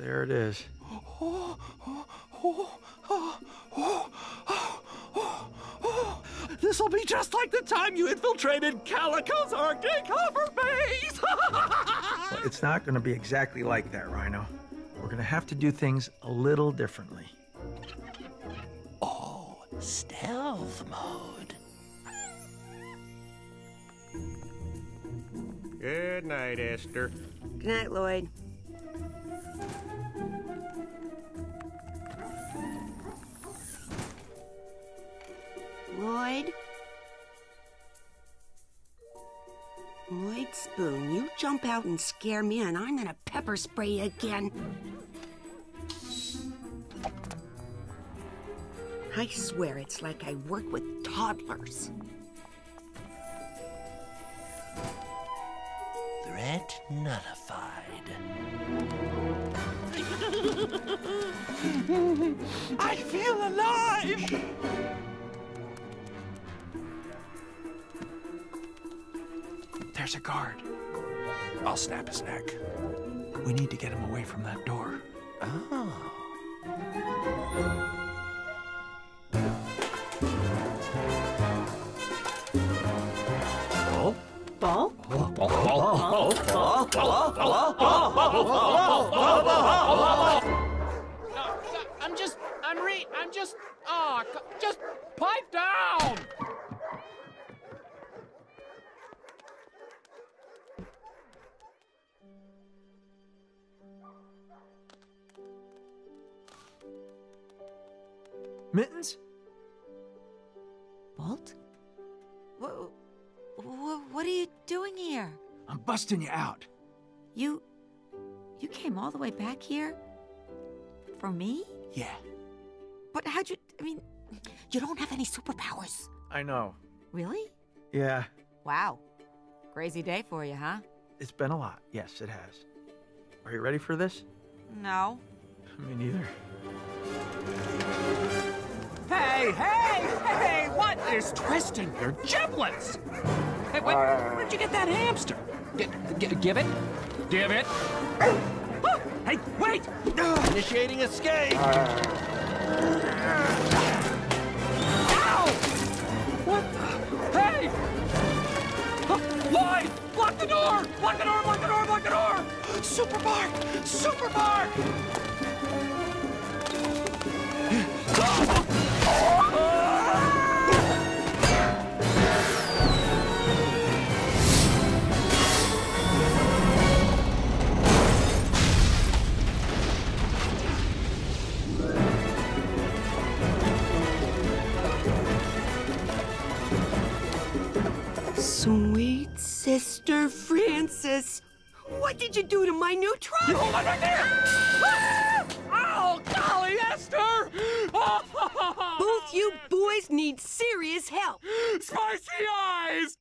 there it is. This'll be just like the time you infiltrated Calico's Arctic hover base! Well, it's not going to be exactly like that, Rhino. We're going to have to do things a little differently. oh, stealth mode. Good night, Esther. Good night, Lloyd. Lloyd? Lloyd Spoon, you jump out and scare me, and I'm gonna pepper spray you again. I swear it's like I work with toddlers. Threat nullified. I feel alive! There's a guard. I'll snap his neck. We need to get him away from that door. Oh. Ball? I'm just, I'm re, I'm just, oh, just pipe down. Mittens? Bolt? What, what, what are you doing here? I'm busting you out. You. You came all the way back here? For me? Yeah, But how'd you. I mean, you don't have any superpowers. I know. Really? Yeah, Wow. Crazy day for you, huh? it's been a lot. Yes, it has. Are you ready for this? No. Me neither. Hey, hey, hey! What is twisting your giblets? Hey, wait, where'd you get that hamster? G- g- give it. Give it. Ah, hey, wait! Initiating escape. Ow! What? the- Hey! Ah, Lloyd! Block the door! Block the door! Block the door! Block the door! Super Bark! Super Bark! Sweet sister Francis, what did you do to my new truck? Hold on right there! Ah! Oh, golly, Esther! Both you boys need serious help. Spicy eyes!